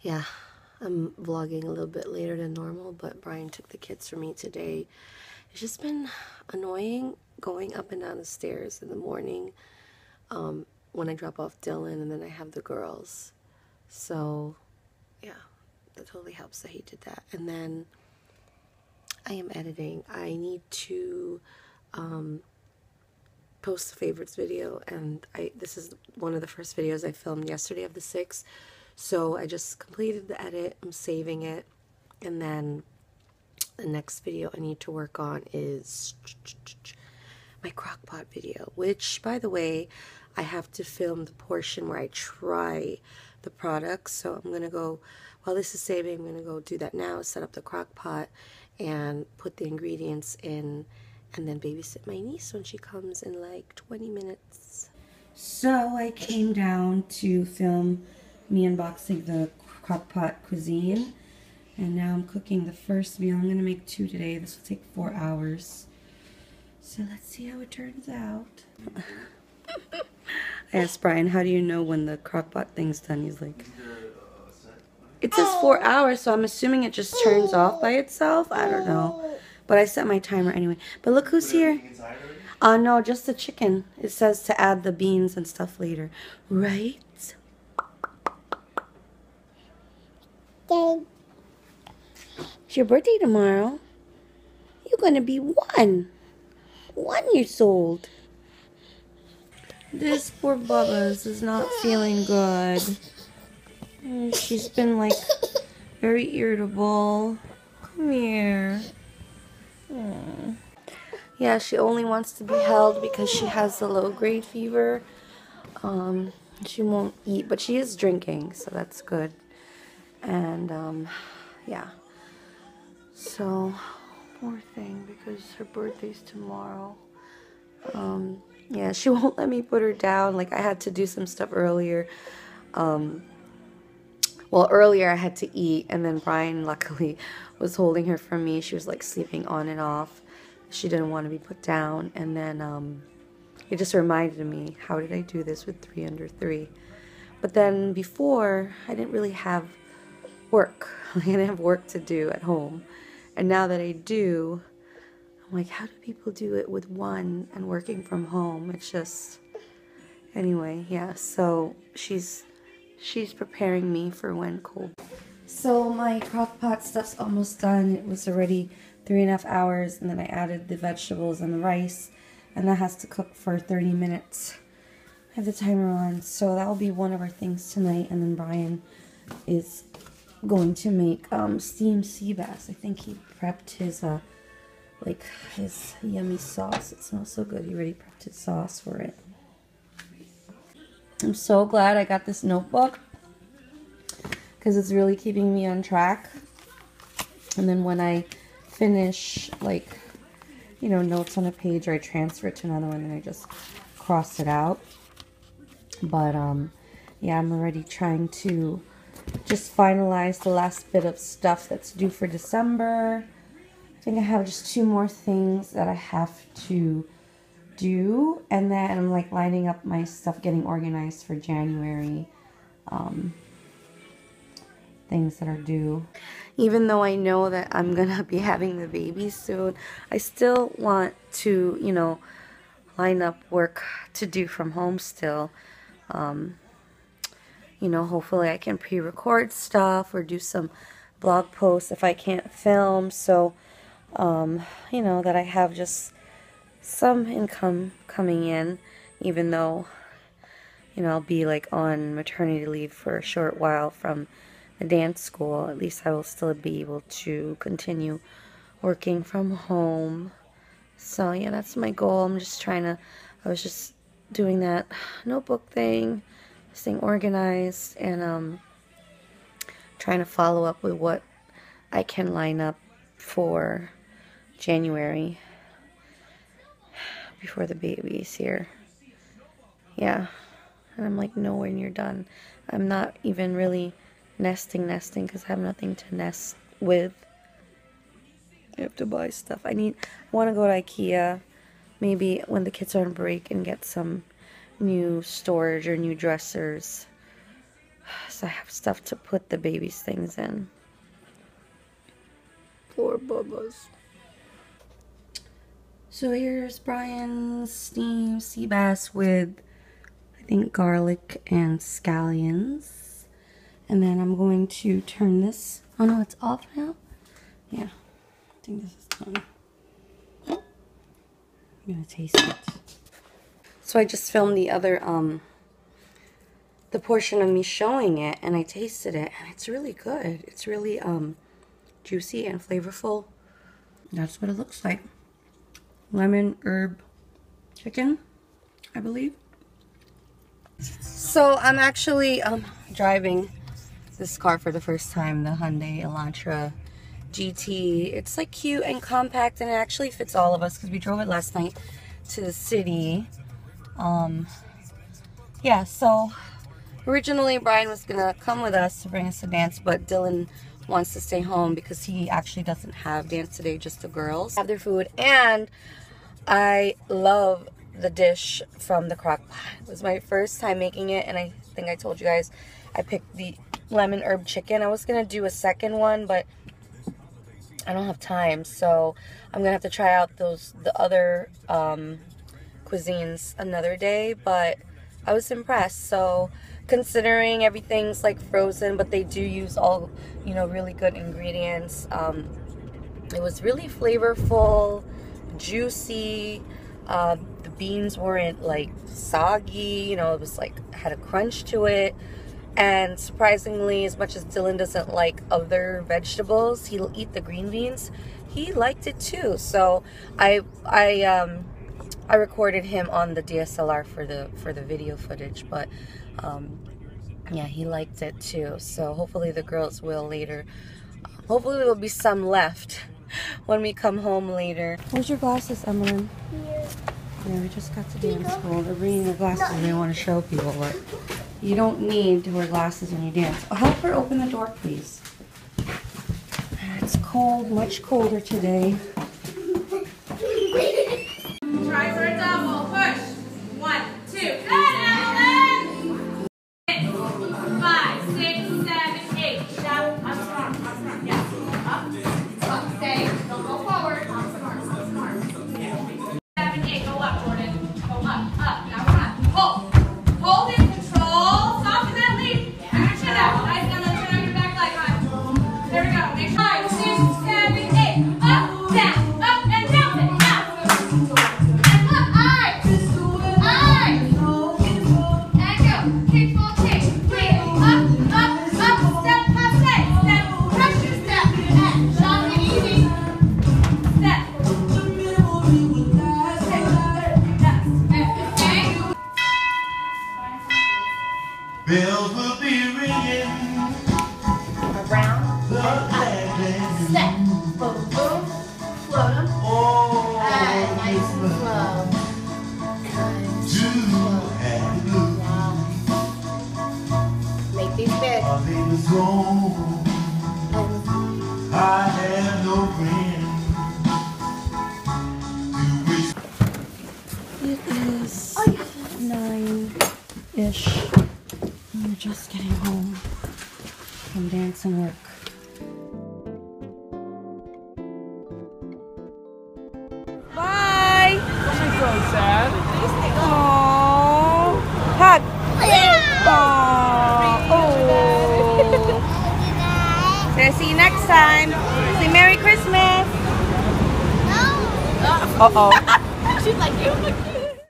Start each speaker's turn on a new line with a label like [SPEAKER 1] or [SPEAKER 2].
[SPEAKER 1] Yeah, I'm vlogging a little bit later than normal, but Brian took the kids for me today. It's just been annoying going up and down the stairs in the morning um, when I drop off Dylan and then I have the girls. So yeah, that totally helps that he did that. And then I am editing. I need to um, post a favorites video and I this is one of the first videos I filmed yesterday of the six so I just completed the edit I'm saving it and then the next video I need to work on is my crockpot video which by the way I have to film the portion where I try the products so I'm gonna go while this is saving I'm gonna go do that now set up the crockpot and put the ingredients in and then babysit my niece when she comes in like 20 minutes. So I came down to film me unboxing the crockpot cuisine and now I'm cooking the first meal. I'm going to make two today. This will take four hours. So let's see how it turns out. I asked Brian, how do you know when the crockpot thing's done? He's like, it says four hours, so I'm assuming it just turns off by itself. I don't know. But I set my timer anyway. But look who's here. Uh, no, just the chicken. It says to add the beans and stuff later. Right? It's your birthday tomorrow. You're going to be one. One years old. This poor Bubba's is not feeling good. She's been like very irritable. Come here. Yeah, she only wants to be held because she has the low grade fever. Um, she won't eat, but she is drinking, so that's good. And um, yeah. So, poor thing because her birthday's tomorrow. Um, yeah, she won't let me put her down. Like I had to do some stuff earlier. Um, well, earlier I had to eat, and then Brian luckily was holding her for me. She was like sleeping on and off. She didn't want to be put down, and then um, it just reminded me how did I do this with three under three? But then before, I didn't really have work. I didn't have work to do at home, and now that I do, I'm like, how do people do it with one and working from home? It's just anyway, yeah. So she's she's preparing me for when cold. So my crock pot stuff's almost done. It was already three and a half hours and then I added the vegetables and the rice and that has to cook for 30 minutes. I have the timer on so that will be one of our things tonight and then Brian is going to make um, steamed sea bass. I think he prepped his uh, like his yummy sauce. It smells so good. He already prepped his sauce for it. I'm so glad I got this notebook because it's really keeping me on track. And then when I finish, like, you know, notes on a page or I transfer it to another one and I just cross it out. But, um, yeah, I'm already trying to just finalize the last bit of stuff that's due for December. I think I have just two more things that I have to do. And then I'm like lining up my stuff getting organized for January um, things that are due. Even though I know that I'm gonna be having the baby soon I still want to you know line up work to do from home still. Um, you know hopefully I can pre-record stuff or do some blog posts if I can't film so um, you know that I have just some income coming in, even though, you know, I'll be like on maternity leave for a short while from the dance school. At least I will still be able to continue working from home. So yeah, that's my goal. I'm just trying to, I was just doing that notebook thing, staying organized, and um, trying to follow up with what I can line up for January before the baby's here. Yeah. And I'm like nowhere near done. I'm not even really nesting nesting because I have nothing to nest with. I have to buy stuff. I need I want to go to Ikea maybe when the kids are on break and get some new storage or new dressers. So I have stuff to put the baby's things in. Poor Bubba's. So here's Brian's steamed sea bass with, I think, garlic and scallions. And then I'm going to turn this. Oh no, it's off now? Yeah, I think this is done. I'm gonna taste it. So I just filmed the other, um, the portion of me showing it and I tasted it and it's really good. It's really, um, juicy and flavorful. That's what it looks like. Lemon herb chicken, I believe. So I'm actually um, driving this car for the first time, the Hyundai Elantra GT. It's like cute and compact and it actually fits all of us because we drove it last night to the city. Um, yeah, so originally Brian was gonna come with us to bring us to dance, but Dylan wants to stay home because he actually doesn't have dance today, just the girls have their food. And I love the dish from the crock pot. It was my first time making it, and I think I told you guys I picked the lemon herb chicken. I was gonna do a second one, but I don't have time, so I'm gonna have to try out those the other um, cuisines another day. But I was impressed. So considering everything's like frozen, but they do use all you know really good ingredients. Um, it was really flavorful, juicy. Uh, the beans weren't like soggy. You know, it was like had a crunch to it. And surprisingly, as much as Dylan doesn't like other vegetables, he'll eat the green beans. He liked it too. So I I um I recorded him on the DSLR for the for the video footage, but um, yeah, he liked it too. So hopefully the girls will later. Hopefully there will be some left when we come home later. Where's your glasses, Emily?
[SPEAKER 2] Here.
[SPEAKER 1] Yeah, we just got to dance school. They're bringing the glasses. They want to show people, what you don't need to wear glasses when you dance. Oh, help her open the door, please. It's cold, much colder today.
[SPEAKER 3] Step, boom, float 'em, nice and slow,
[SPEAKER 4] have blue.
[SPEAKER 3] make these.
[SPEAKER 4] I have no.
[SPEAKER 1] It is nine-ish. We're just getting home from dance and work.
[SPEAKER 5] So sad.
[SPEAKER 1] Aww. Hug. Aww. Oh. So see you next time. Say Merry Christmas. Uh oh.
[SPEAKER 3] she's like, you look